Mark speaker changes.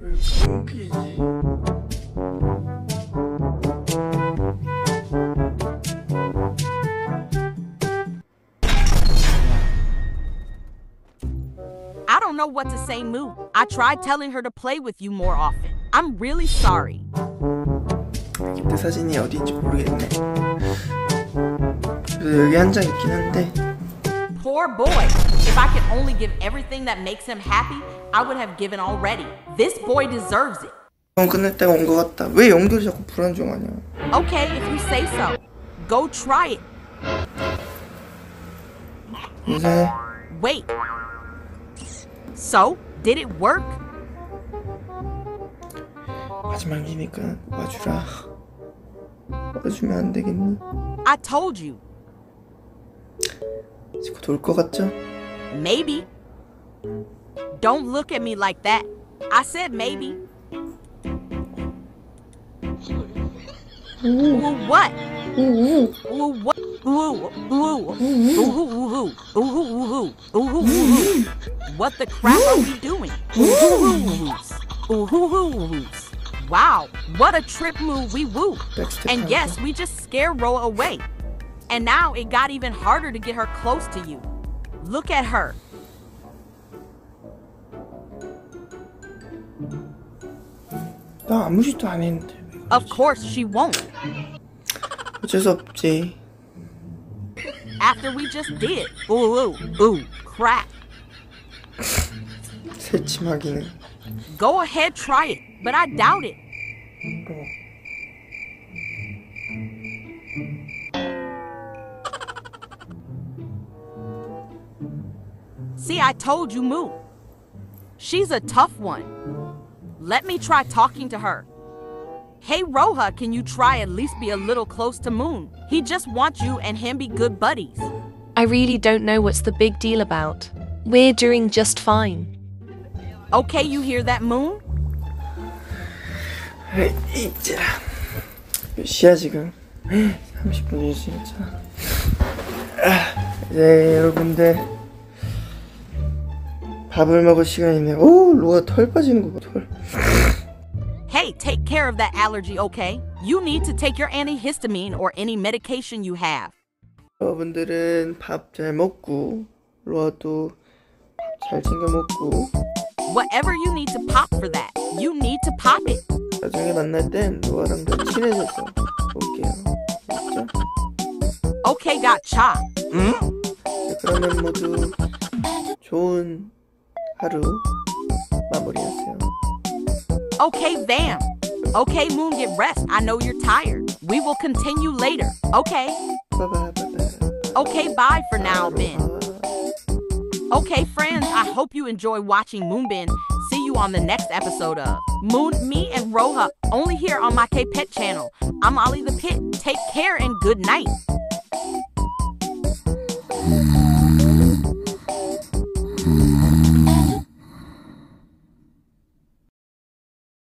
Speaker 1: 뽕피지.
Speaker 2: I don't know what to say, Moo. I tried telling her to play with you more often. I'm really sorry.
Speaker 1: 그때 사진이 어디인지 모르겠네. 그래서 여기 한 장 있긴 한데
Speaker 2: Poor boy. If I could only give everything that makes him happy, I would have given already. This boy deserves it.
Speaker 1: 형 끝낼 때가 온 것 같다. 왜 연결이 자꾸 불안정하냐?
Speaker 2: Okay, if you say so. Go try it.
Speaker 1: 인사해.
Speaker 2: Wait. So, did it work?
Speaker 1: 마지막이니까 와주라. 와주면 안 되겠니?
Speaker 2: I told you.
Speaker 1: 곧올 같죠?
Speaker 2: Maybe. Don't look at me like that. I said maybe. What? What? What the crap are we doing? Wow, what a trip move we woo. And yes, we just scare Roa away. And now it got even harder to get her close to you. Look at her.
Speaker 1: 나 아무 짓도 안 했는데. 왜
Speaker 2: Of course she won't.
Speaker 1: 어쩔 수 없지.
Speaker 2: After we just did. Ooh, ooh, ooh, crap.
Speaker 1: 새침하기는.
Speaker 2: Go ahead, try it, but I doubt it.
Speaker 1: 또.
Speaker 2: See, I told you Moo. She's a tough one. Let me try talking to her. Hey Roa, can you try at least be a little close to Moon? He just wants you and him be good buddies.
Speaker 3: I really don't know what's the big deal about. We're doing just fine.
Speaker 2: Okay, you hear that, Moon?
Speaker 1: 몇 밥을 먹을 시간이네. 오, 로가 털 빠지는 거 봐, 털.
Speaker 2: Hey, take care of that allergy, okay? You need to take your antihistamine or any medication you have.
Speaker 1: 여러분들은 밥 잘 먹고 로아도 밥잘 챙겨 먹고
Speaker 2: Whatever you need to pop for that, you need to pop it.
Speaker 1: 나중에 만날 땐 로아랑 더 친해져서 볼게요. 알았죠?
Speaker 2: Okay, got cha.
Speaker 1: 네, 그러면 모두 하루 마무리하세요.
Speaker 2: Okay, Vam. Okay, Moon, get rest. I know you're tired. We will continue later. Okay. Okay, bye for now, Ben. Okay, friends, I hope you enjoy watching Moonbin. See you on the next episode of Moon, Me, and Roa, only here on my K Pet channel. I'm Aly the Pit. Take care and good night.